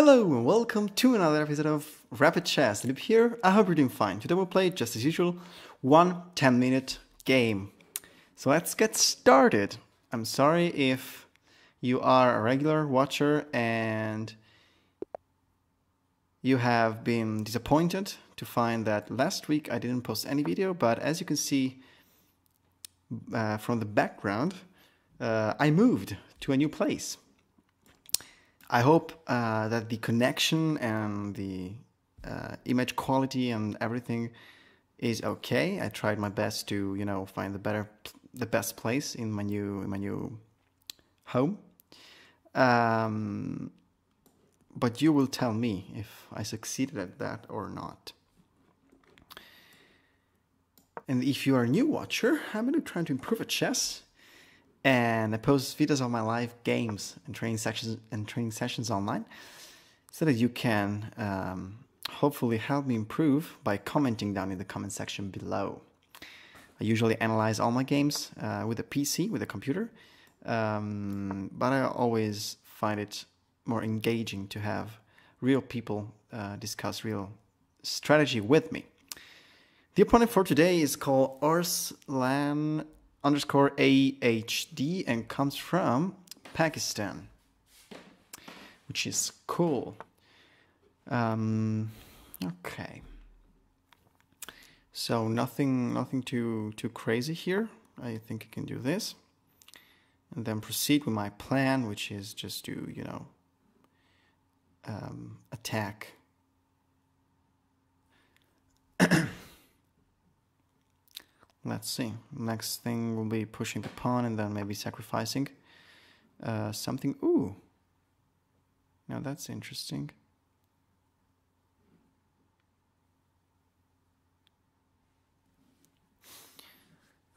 Hello and welcome to another episode of Rapid Chess. Lip here. I hope you're doing fine. Today we'll play, just as usual, one 10 minute game. So let's get started. I'm sorry if you are a regular watcher and you have been disappointed to find that last week I didn't post any video, but as you can see uh, from the background, uh, I moved to a new place. I hope uh, that the connection and the uh, image quality and everything is okay. I tried my best to, you know, find the better, the best place in my new, in my new home. Um, but you will tell me if I succeeded at that or not. And if you are a new watcher, I'm going to try to improve at chess and I post videos of my live games and training sessions and training sessions online, so that you can um, hopefully help me improve by commenting down in the comment section below. I usually analyze all my games uh, with a PC, with a computer, um, but I always find it more engaging to have real people uh, discuss real strategy with me. The opponent for today is called Arslan underscore AHD and comes from Pakistan, which is cool. Um, okay. So nothing, nothing too too crazy here. I think I can do this, and then proceed with my plan, which is just to you know um, attack Let's see. Next thing will be pushing the pawn and then maybe sacrificing uh, something. Ooh. Now that's interesting.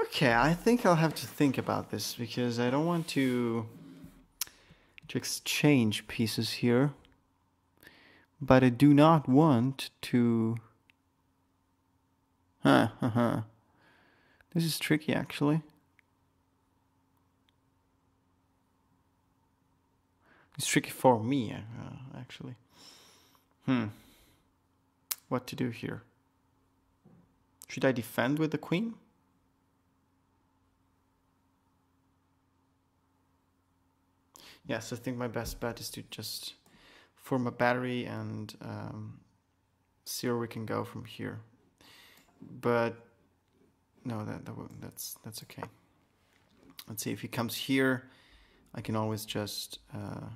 Okay, I think I'll have to think about this because I don't want to to exchange pieces here. But I do not want to Huh, huh, huh. This is tricky actually. It's tricky for me, uh, actually. Hmm. What to do here? Should I defend with the queen? Yes, I think my best bet is to just form a battery and um, see where we can go from here. But no, that, that that's that's okay. Let's see if he comes here. I can always just uh,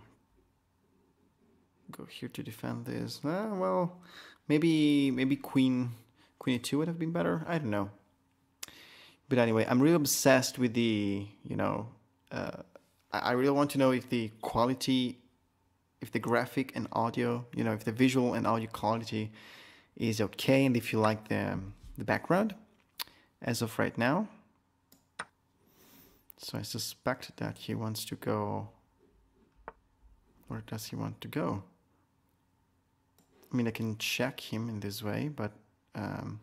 go here to defend this. Uh, well, maybe maybe queen queen e2 would have been better. I don't know. But anyway, I'm really obsessed with the you know. Uh, I really want to know if the quality, if the graphic and audio, you know, if the visual and audio quality is okay, and if you like the the background as of right now. So I suspect that he wants to go. Where does he want to go? I mean, I can check him in this way, but um,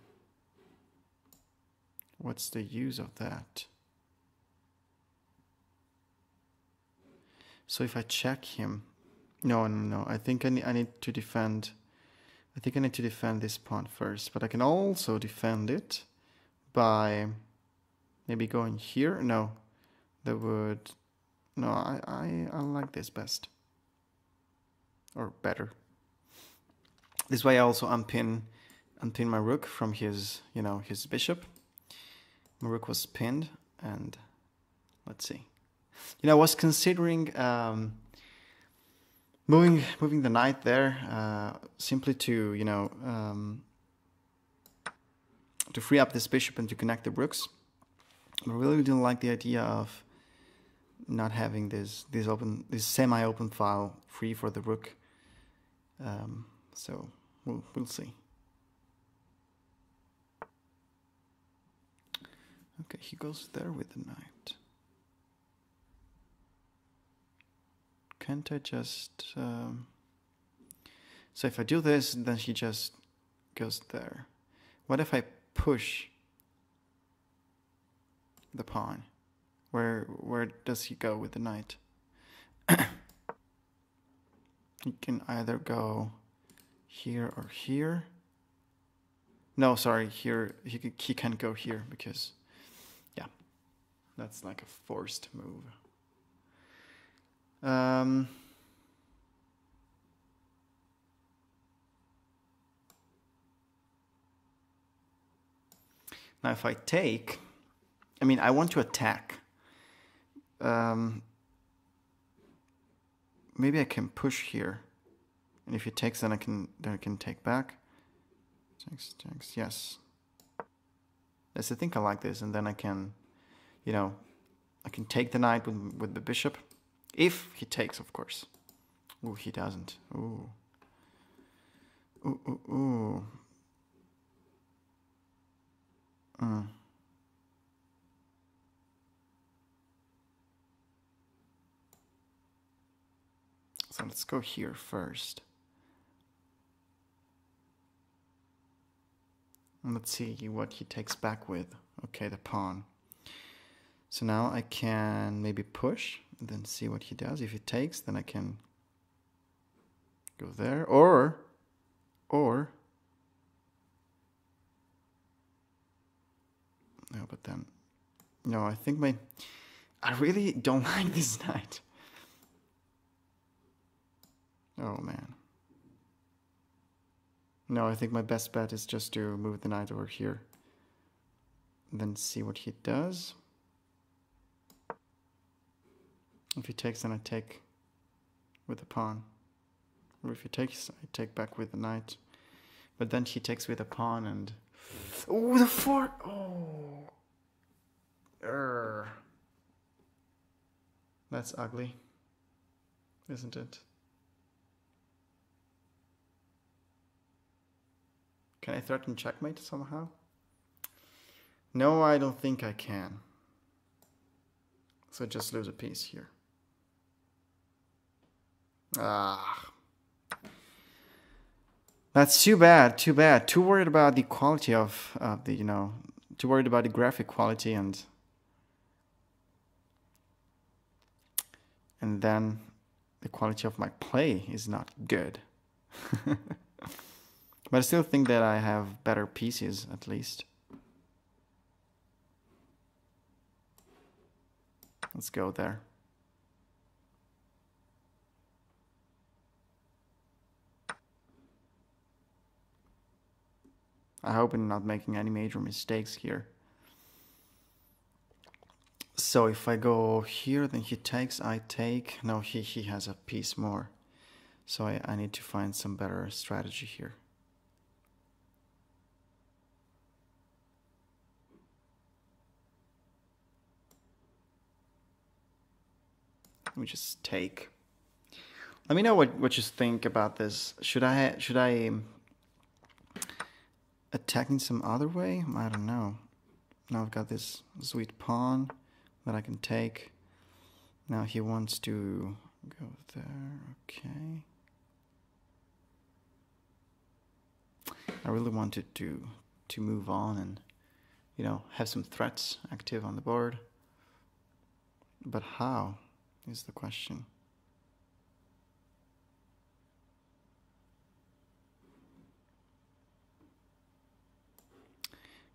what's the use of that? So if I check him, no, no, no. I think I need, I need to defend. I think I need to defend this pawn first, but I can also defend it by maybe going here. No, that would, no, I, I, I like this best or better. This way I also unpin, unpin my rook from his, you know, his bishop. My rook was pinned and let's see. You know, I was considering um, moving moving the knight there uh, simply to, you know, um, to free up this bishop and to connect the rooks. I really didn't like the idea of not having this this open this semi-open file free for the rook. Um, so we'll we'll see. Okay, he goes there with the knight. Can't I just... Um, so if I do this, then he just goes there. What if I push the pawn? Where where does he go with the knight? He can either go here or here. No, sorry, here he he can't go here because yeah, that's like a forced move. Um, now if I take, I mean I want to attack. Um, maybe I can push here. And if he takes, then I can then I can take back. Takes, takes, yes. Yes, I think I like this, and then I can, you know, I can take the knight with, with the bishop. If he takes, of course. Ooh, he doesn't. Ooh. Ooh, ooh, ooh. Mm. So let's go here first. Let's see what he takes back with. Okay, the pawn. So now I can maybe push and then see what he does. If he takes, then I can go there. Or, or, no, but then, no, I think my, I really don't like this knight. Oh man. No, I think my best bet is just to move the knight over here. Then see what he does. If he takes, then I take with the pawn. Or if he takes, I take back with the knight. But then he takes with a pawn and... Oh, the fork! Oh! Urgh. That's ugly. Isn't it? Can I threaten checkmate somehow? No, I don't think I can. So just lose a piece here. Ah. That's too bad, too bad. Too worried about the quality of the, you know, too worried about the graphic quality and and then the quality of my play is not good. But I still think that I have better pieces, at least. Let's go there. I hope I'm not making any major mistakes here. So if I go here, then he takes, I take. No, he, he has a piece more. So I, I need to find some better strategy here. Let me just take. Let me know what, what you think about this. Should I should I attack in some other way? I don't know. Now I've got this sweet pawn that I can take. Now he wants to go there. Okay. I really wanted to to move on and you know have some threats active on the board. But how? is the question.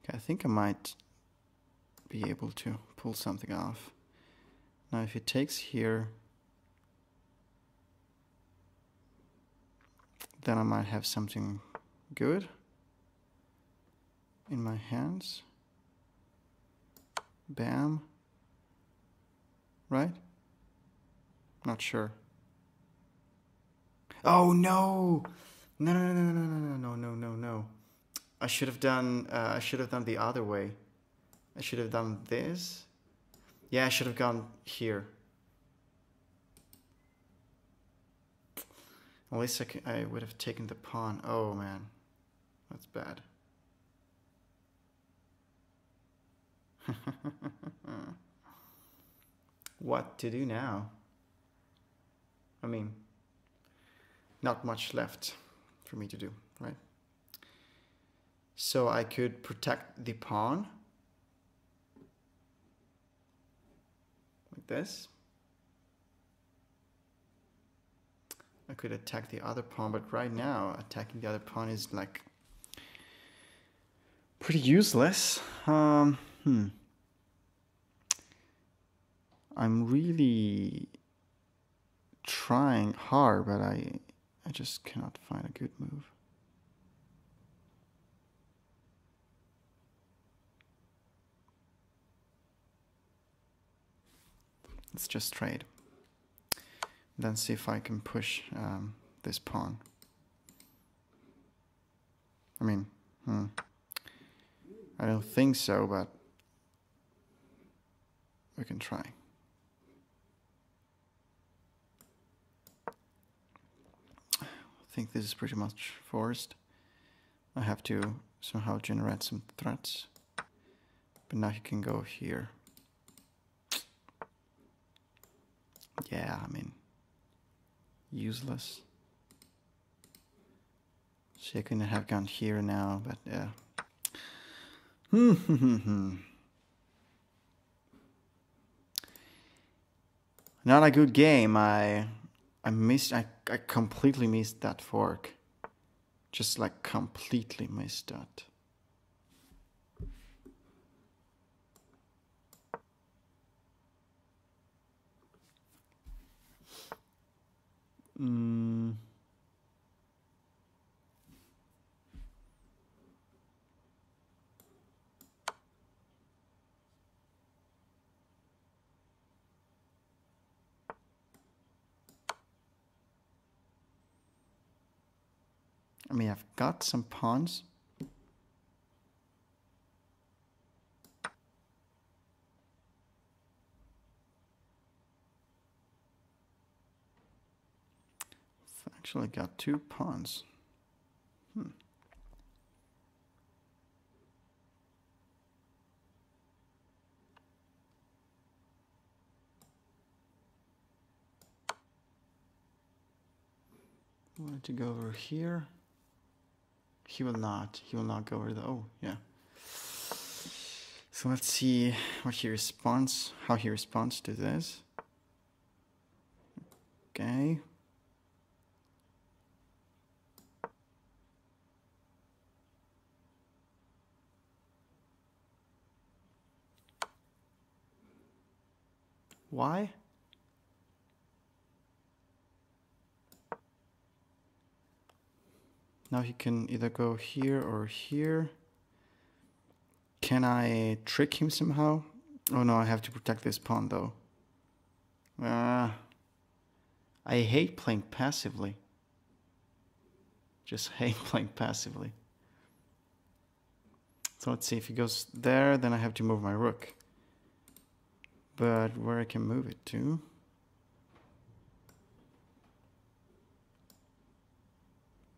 Okay, I think I might be able to pull something off. Now if it takes here, then I might have something good in my hands. Bam. Right? Not sure. Oh no! No no no no no no no no no no. I should have done uh, I should have done the other way. I should have done this. Yeah, I should have gone here. At least I, I would have taken the pawn. Oh man, that's bad. what to do now? I mean, not much left for me to do, right? So I could protect the pawn like this. I could attack the other pawn, but right now attacking the other pawn is like pretty useless. Um, hmm. I'm really trying hard, but I I just cannot find a good move. Let's just trade. Then see if I can push um, this pawn. I mean, hmm. I don't think so, but we can try. I think this is pretty much forced. I have to somehow generate some threats. But now he can go here. Yeah, I mean, useless. I couldn't have gone here now, but yeah. Not a good game. I I missed I, I completely missed that fork. Just like completely missed that. Mm. I mean, I've got some pawns. I've actually got two pawns. Hmm. Want to go over here. He will not. He will not go over the. Oh, yeah. So let's see what he responds, how he responds to this. Okay. Why? Now he can either go here or here. Can I trick him somehow? Oh no, I have to protect this pawn though. Ah. Uh, I hate playing passively. Just hate playing passively. So let's see, if he goes there, then I have to move my rook. But where I can move it to?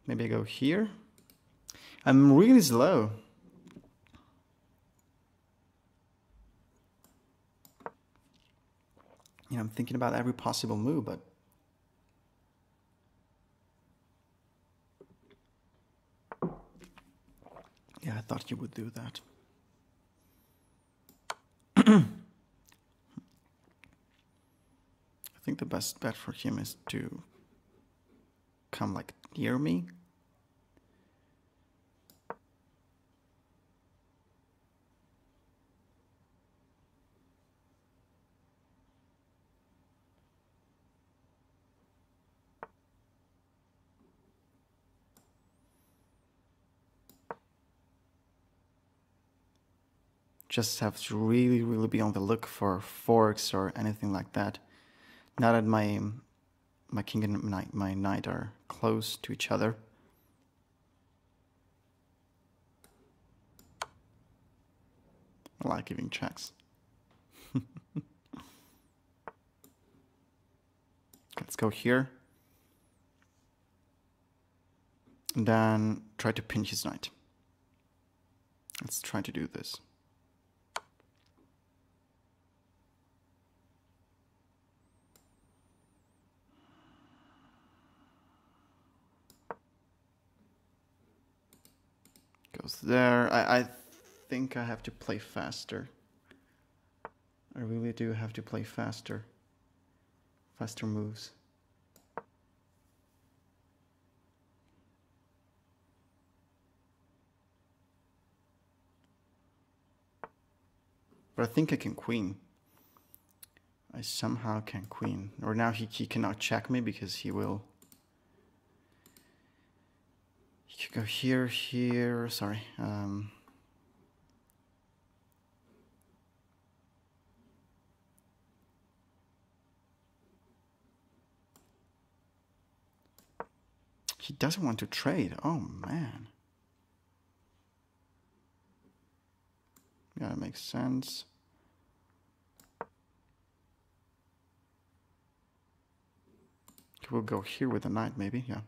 Maybe I go here. I'm really slow. You know, I'm thinking about every possible move, but yeah, I thought you would do that. I think the best bet for him is to come like near me just have to really, really be on the look for forks or anything like that. Now that my my king and my, my knight are close to each other. I like giving checks. Let's go here. And then try to pinch his knight. Let's try to do this. goes there. I, I think I have to play faster. I really do have to play faster. Faster moves. But I think I can queen. I somehow can queen. Or now he, he cannot check me because he will could go here, here, sorry. Um, he doesn't want to trade. Oh, man. Yeah, that makes sense. We'll go here with the knight, maybe, yeah.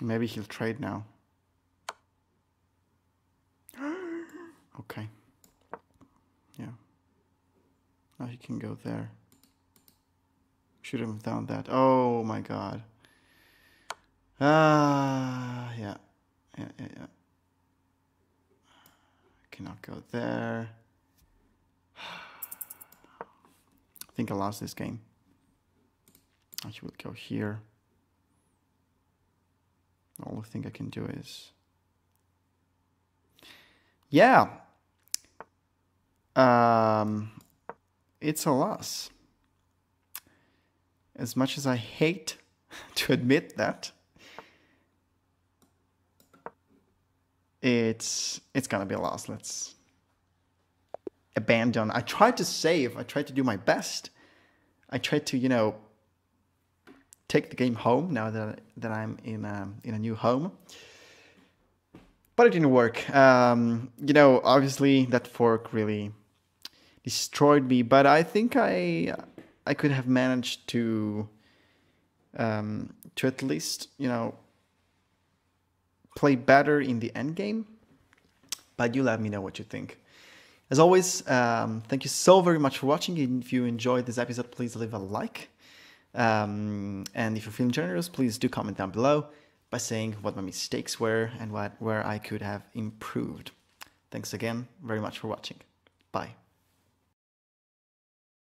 Maybe he'll trade now. okay. Yeah. Now he can go there. Should have done that. Oh my god. Ah, yeah. Yeah, yeah, yeah. Cannot go there. I think I lost this game. I should go here. All I think I can do is... Yeah. Um, it's a loss. As much as I hate to admit that, it's it's gonna be a loss. Let's abandon. I tried to save. I tried to do my best. I tried to, you know, take the game home now that that I'm in a, in a new home. But it didn't work. Um, you know, obviously that fork really destroyed me. But I think I I could have managed to um, to at least you know play better in the end game. But you let me know what you think. As always, um, thank you so very much for watching. If you enjoyed this episode, please leave a like. Um, and if you're feeling generous, please do comment down below by saying what my mistakes were and what where I could have improved. Thanks again very much for watching. Bye.